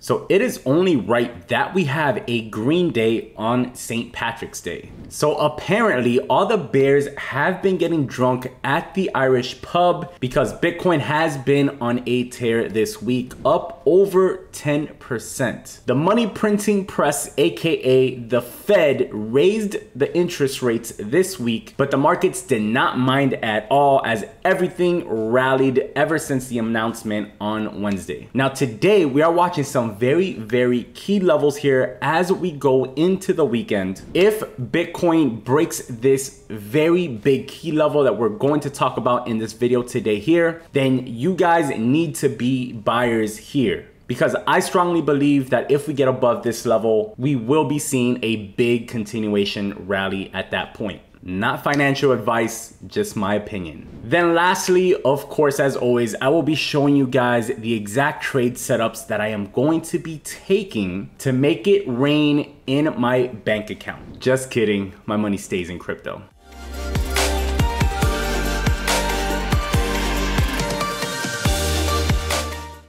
So it is only right that we have a green day on St. Patrick's Day. So apparently all the bears have been getting drunk at the Irish pub because Bitcoin has been on a tear this week, up over 10%. The money printing press, aka the Fed, raised the interest rates this week, but the markets did not mind at all as everything rallied ever since the announcement on Wednesday. Now today we are watching some very, very key levels here as we go into the weekend. If Bitcoin breaks this very big key level that we're going to talk about in this video today here, then you guys need to be buyers here because I strongly believe that if we get above this level, we will be seeing a big continuation rally at that point. Not financial advice, just my opinion. Then lastly, of course, as always, I will be showing you guys the exact trade setups that I am going to be taking to make it rain in my bank account. Just kidding, my money stays in crypto.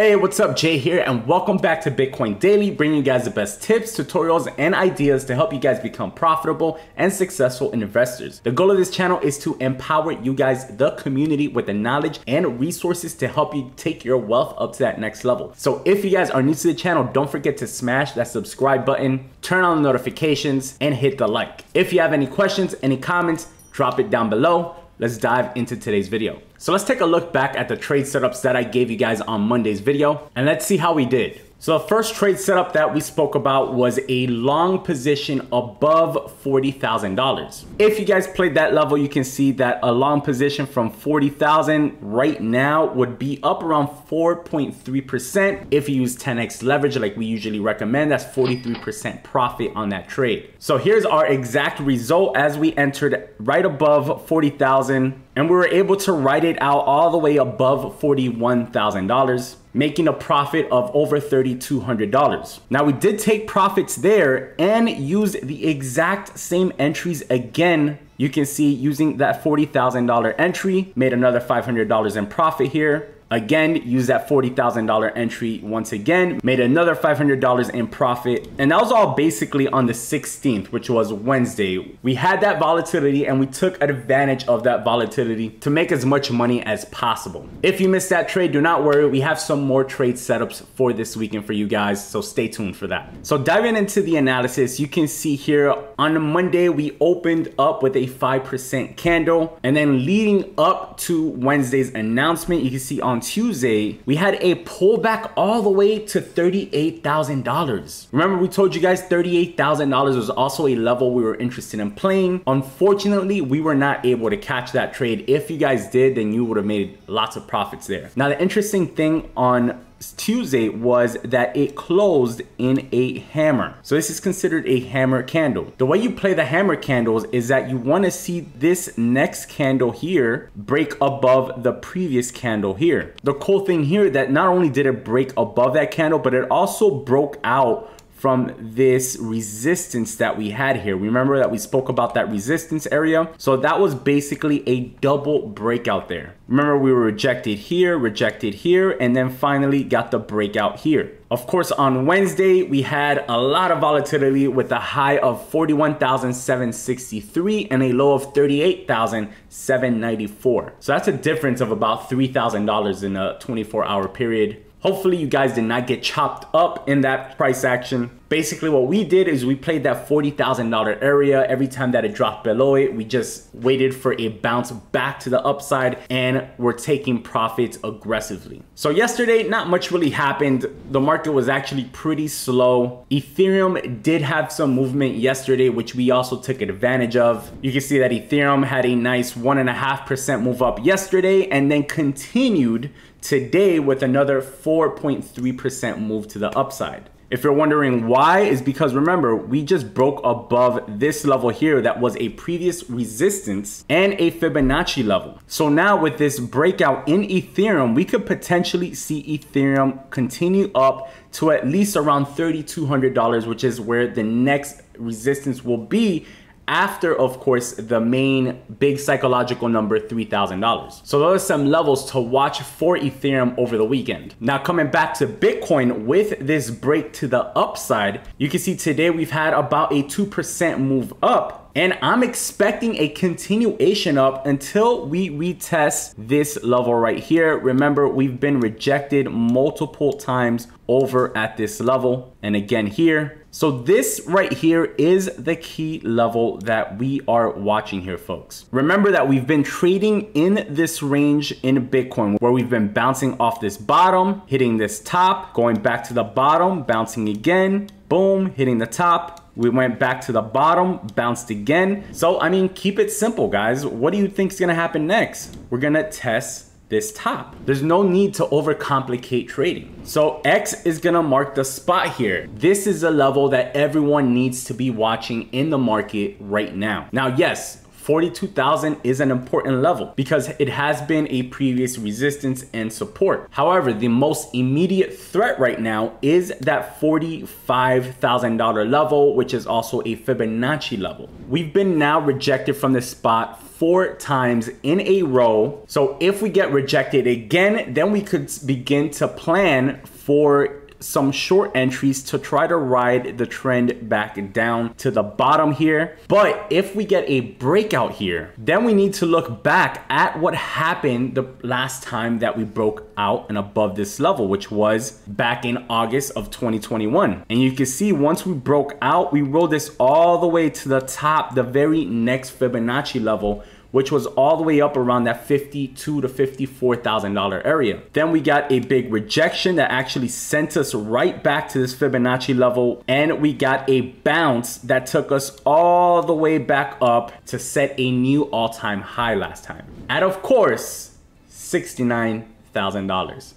Hey, what's up? Jae here, and welcome back to Bitcoin Daily, bringing you guys the best tips, tutorials, and ideas to help you guys become profitable and successful investors. The goal of this channel is to empower you guys, the community, with the knowledge and resources to help you take your wealth up to that next level. So if you guys are new to the channel, don't forget to smash that subscribe button, turn on the notifications, and hit the like. If you have any questions, any comments, drop it down below let's dive into today's video. So let's take a look back at the trade setups that I gave you guys on Monday's video and let's see how we did. So the first trade setup that we spoke about was a long position above $40,000. If you guys played that level, you can see that a long position from 40,000 right now would be up around 4.3%. If you use 10x leverage like we usually recommend, that's 43% profit on that trade. So here's our exact result as we entered right above 40,000 and we were able to write it out all the way above $41,000 making a profit of over $3,200. Now we did take profits there and used the exact same entries again you can see using that $40,000 entry, made another $500 in profit here. Again, use that $40,000 entry once again, made another $500 in profit. And that was all basically on the 16th, which was Wednesday. We had that volatility and we took advantage of that volatility to make as much money as possible. If you missed that trade, do not worry. We have some more trade setups for this weekend for you guys. So stay tuned for that. So diving into the analysis, you can see here on Monday, we opened up with a 5% candle. And then leading up to Wednesday's announcement, you can see Tuesday, we had a pullback all the way to $38,000. Remember, we told you guys $38,000 was also a level we were interested in playing. Unfortunately, we were not able to catch that trade. If you guys did, then you would have made lots of profits there. Now, the interesting thing on Tuesday was that it closed in a hammer. So this is considered a hammer candle. The way you play the hammer candles is that you want to see this next candle here break above the previous candle here. The cool thing here that not only did it break above that candle, but it also broke out from this resistance that we had here. Remember that we spoke about that resistance area? So that was basically a double breakout there. Remember we were rejected here, rejected here, and then finally got the breakout here. Of course, on Wednesday, we had a lot of volatility with a high of 41,763 and a low of 38,794. So that's a difference of about $3,000 in a 24 hour period. Hopefully you guys did not get chopped up in that price action. Basically what we did is we played that $40,000 area. Every time that it dropped below it, we just waited for a bounce back to the upside and we're taking profits aggressively. So yesterday, not much really happened. The market was actually pretty slow. Ethereum did have some movement yesterday, which we also took advantage of. You can see that Ethereum had a nice one and a half percent move up yesterday and then continued today with another 4.3% move to the upside. If you're wondering why, is because remember, we just broke above this level here that was a previous resistance and a Fibonacci level. So now with this breakout in Ethereum, we could potentially see Ethereum continue up to at least around $3,200, which is where the next resistance will be after, of course, the main big psychological number, $3,000. So those are some levels to watch for Ethereum over the weekend. Now coming back to Bitcoin with this break to the upside, you can see today we've had about a 2% move up and I'm expecting a continuation up until we retest this level right here. Remember, we've been rejected multiple times over at this level and again here. So this right here is the key level that we are watching here, folks. Remember that we've been trading in this range in Bitcoin where we've been bouncing off this bottom, hitting this top, going back to the bottom, bouncing again, boom, hitting the top, we went back to the bottom, bounced again. So, I mean, keep it simple, guys. What do you think is gonna happen next? We're gonna test this top. There's no need to overcomplicate trading. So X is gonna mark the spot here. This is a level that everyone needs to be watching in the market right now. Now, yes, 42,000 is an important level because it has been a previous resistance and support. However, the most immediate threat right now is that $45,000 level, which is also a Fibonacci level. We've been now rejected from this spot four times in a row. So if we get rejected again, then we could begin to plan for some short entries to try to ride the trend back down to the bottom here. But if we get a breakout here, then we need to look back at what happened the last time that we broke out and above this level, which was back in August of 2021. And you can see once we broke out, we rolled this all the way to the top, the very next Fibonacci level, which was all the way up around that fifty-two to fifty-four thousand dollar area. Then we got a big rejection that actually sent us right back to this Fibonacci level, and we got a bounce that took us all the way back up to set a new all-time high last time. At of course, sixty-nine thousand dollars.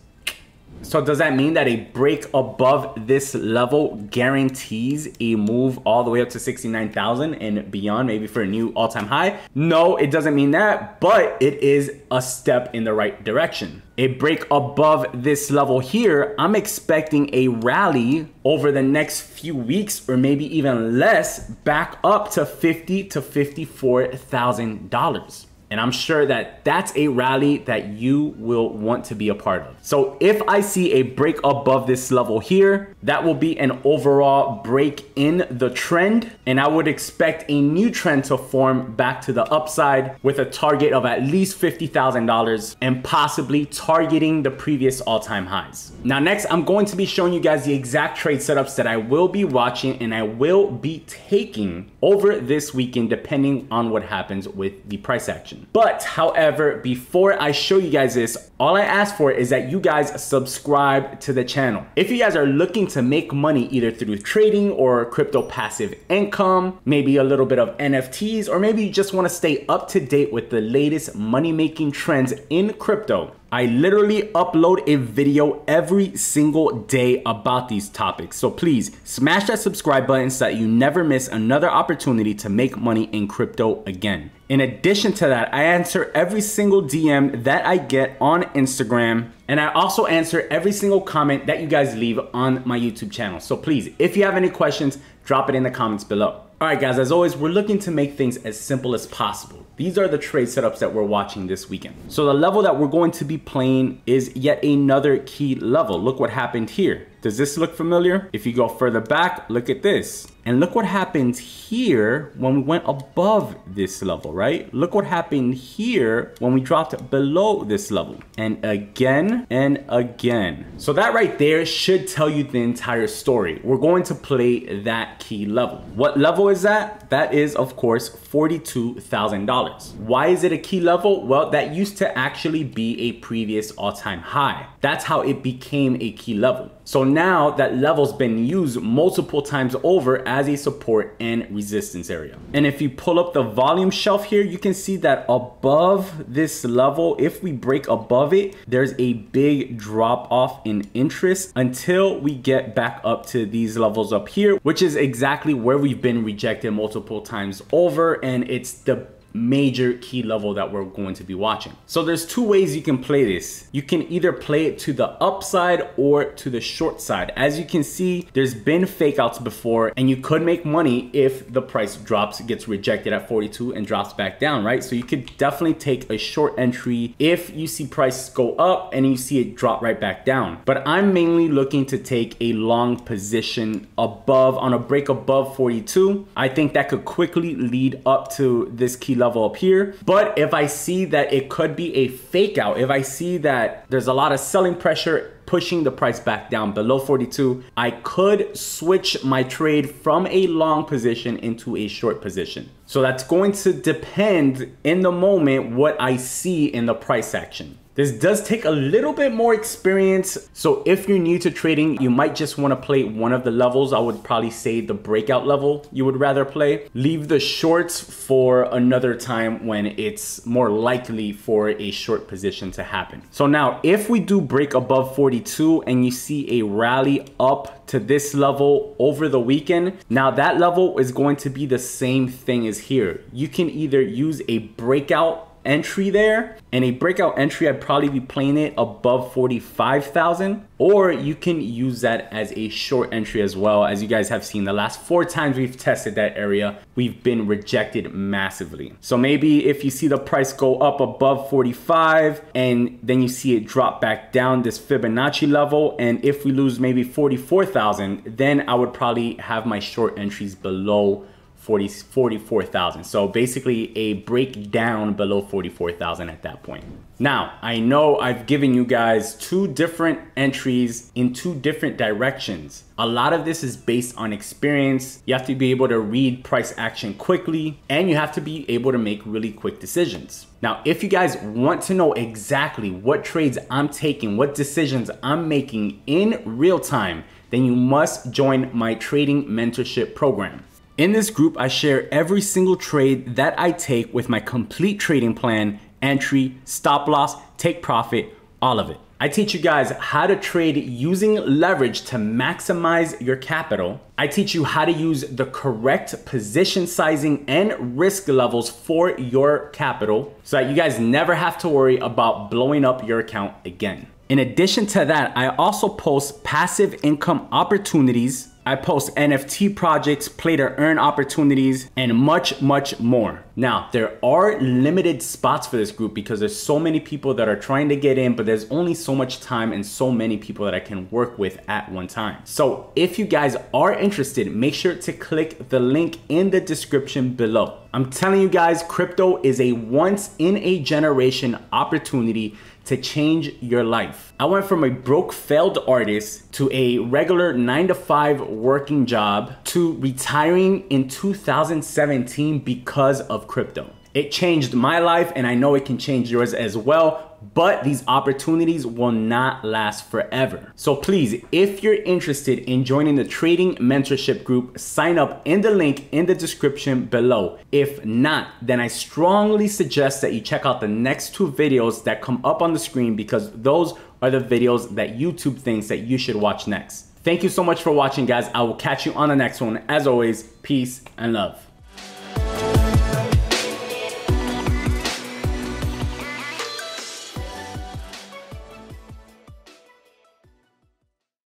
So does that mean that a break above this level guarantees a move all the way up to 69,000 and beyond, maybe for a new all-time high? No, it doesn't mean that, but it is a step in the right direction. A break above this level here, I'm expecting a rally over the next few weeks or maybe even less back up to 50 to $54,000. And I'm sure that that's a rally that you will want to be a part of. So if I see a break above this level here, that will be an overall break in the trend. And I would expect a new trend to form back to the upside with a target of at least $50,000 and possibly targeting the previous all-time highs. Now next, I'm going to be showing you guys the exact trade setups that I will be watching and I will be taking over this weekend depending on what happens with the price action. But however, before I show you guys this, all I ask for is that you guys subscribe to the channel. If you guys are looking to make money either through trading or crypto passive income, maybe a little bit of NFTs, or maybe you just wanna stay up to date with the latest money making trends in crypto, I literally upload a video every single day about these topics. So please smash that subscribe button so that you never miss another opportunity to make money in crypto again. In addition to that, I answer every single DM that I get on Instagram. And I also answer every single comment that you guys leave on my YouTube channel. So please, if you have any questions, drop it in the comments below. All right, guys, as always, we're looking to make things as simple as possible. These are the trade setups that we're watching this weekend. So the level that we're going to be playing is yet another key level. Look what happened here. Does this look familiar? If you go further back, look at this. And look what happened here when we went above this level, right? Look what happened here when we dropped below this level. And again and again. So that right there should tell you the entire story. We're going to play that key level. What level is that? That is, of course, $42,000. Why is it a key level? Well, that used to actually be a previous all-time high. That's how it became a key level. So now that level's been used multiple times over as a support and resistance area. And if you pull up the volume shelf here, you can see that above this level, if we break above it, there's a big drop off in interest until we get back up to these levels up here, which is exactly where we've been rejected multiple times over. And it's the major key level that we're going to be watching. So there's two ways you can play this. You can either play it to the upside or to the short side. As you can see, there's been fake outs before and you could make money if the price drops, gets rejected at 42 and drops back down, right? So you could definitely take a short entry if you see prices go up and you see it drop right back down. But I'm mainly looking to take a long position above on a break above 42. I think that could quickly lead up to this key level up here. But if I see that it could be a fake out, if I see that there's a lot of selling pressure pushing the price back down below 42, I could switch my trade from a long position into a short position. So that's going to depend in the moment what I see in the price action. This does take a little bit more experience. So if you're new to trading, you might just want to play one of the levels. I would probably say the breakout level you would rather play. Leave the shorts for another time when it's more likely for a short position to happen. So now if we do break above 42 and you see a rally up to this level over the weekend, now that level is going to be the same thing as here. You can either use a breakout entry there and a breakout entry I'd probably be playing it above 45,000 or you can use that as a short entry as well. As you guys have seen the last four times we've tested that area we've been rejected massively. So maybe if you see the price go up above 45 and then you see it drop back down this Fibonacci level and if we lose maybe 44,000 then I would probably have my short entries below 40, 44,000. So basically a breakdown below 44,000 at that point. Now, I know I've given you guys two different entries in two different directions. A lot of this is based on experience. You have to be able to read price action quickly and you have to be able to make really quick decisions. Now, if you guys want to know exactly what trades I'm taking, what decisions I'm making in real time, then you must join my trading mentorship program. In this group, I share every single trade that I take with my complete trading plan, entry, stop loss, take profit, all of it. I teach you guys how to trade using leverage to maximize your capital. I teach you how to use the correct position sizing and risk levels for your capital so that you guys never have to worry about blowing up your account again. In addition to that, I also post passive income opportunities I post NFT projects, play to earn opportunities, and much, much more. Now, there are limited spots for this group because there's so many people that are trying to get in, but there's only so much time and so many people that I can work with at one time. So if you guys are interested, make sure to click the link in the description below. I'm telling you guys, crypto is a once in a generation opportunity to change your life. I went from a broke, failed artist to a regular nine to five working job to retiring in 2017 because crypto. It changed my life and I know it can change yours as well but these opportunities will not last forever. So please, if you're interested in joining the trading mentorship group, sign up in the link in the description below. If not, then I strongly suggest that you check out the next two videos that come up on the screen because those are the videos that YouTube thinks that you should watch next. Thank you so much for watching guys. I will catch you on the next one. As always, peace and love.